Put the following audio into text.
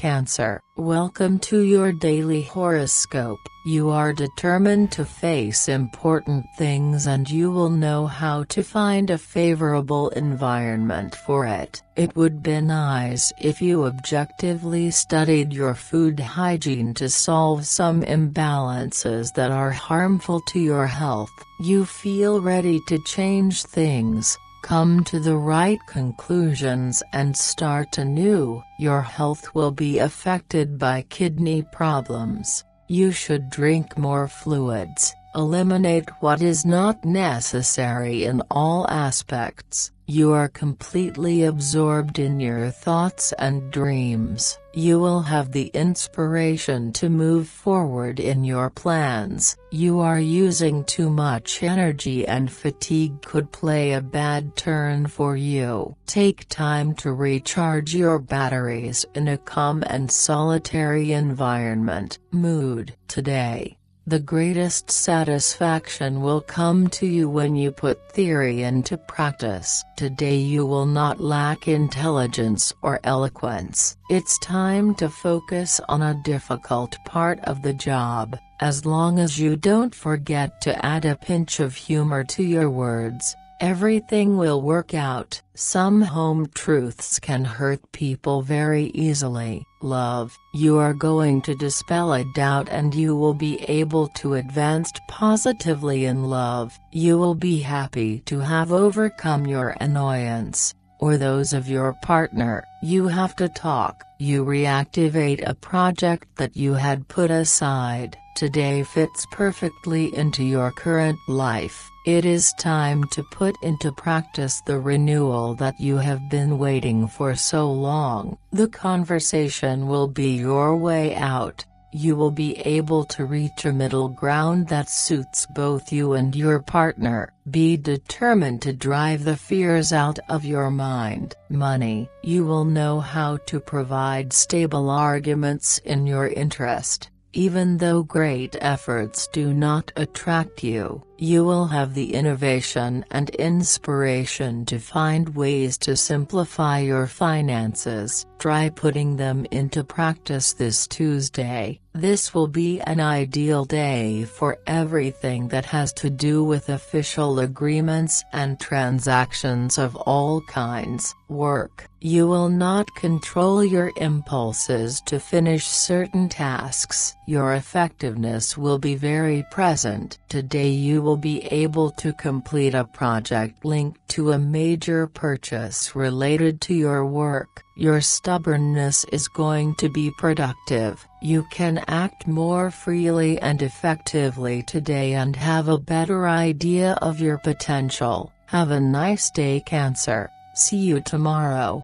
Cancer. Welcome to your daily horoscope. You are determined to face important things and you will know how to find a favorable environment for it. It would be nice if you objectively studied your food hygiene to solve some imbalances that are harmful to your health. You feel ready to change things come to the right conclusions and start anew. Your health will be affected by kidney problems. You should drink more fluids, eliminate what is not necessary in all aspects. You are completely absorbed in your thoughts and dreams. You will have the inspiration to move forward in your plans. You are using too much energy and fatigue could play a bad turn for you. Take time to recharge your batteries in a calm and solitary environment. Mood Today the greatest satisfaction will come to you when you put theory into practice. Today you will not lack intelligence or eloquence. It's time to focus on a difficult part of the job, as long as you don't forget to add a pinch of humor to your words. Everything will work out. Some home truths can hurt people very easily. Love, you are going to dispel a doubt and you will be able to advance positively in love. You will be happy to have overcome your annoyance, or those of your partner. You have to talk. You reactivate a project that you had put aside today fits perfectly into your current life. It is time to put into practice the renewal that you have been waiting for so long. The conversation will be your way out. You will be able to reach a middle ground that suits both you and your partner. Be determined to drive the fears out of your mind. Money. You will know how to provide stable arguments in your interest. Even though great efforts do not attract you, you will have the innovation and inspiration to find ways to simplify your finances. Try putting them into practice this Tuesday. This will be an ideal day for everything that has to do with official agreements and transactions of all kinds. Work. You will not control your impulses to finish certain tasks. Your effectiveness will be very present. Today you will be able to complete a project linked to a major purchase related to your work. Your stubbornness is going to be productive. You can act more freely and effectively today and have a better idea of your potential. Have a nice day Cancer. See you tomorrow.